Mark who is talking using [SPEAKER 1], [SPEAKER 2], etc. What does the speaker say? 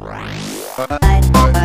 [SPEAKER 1] Bye.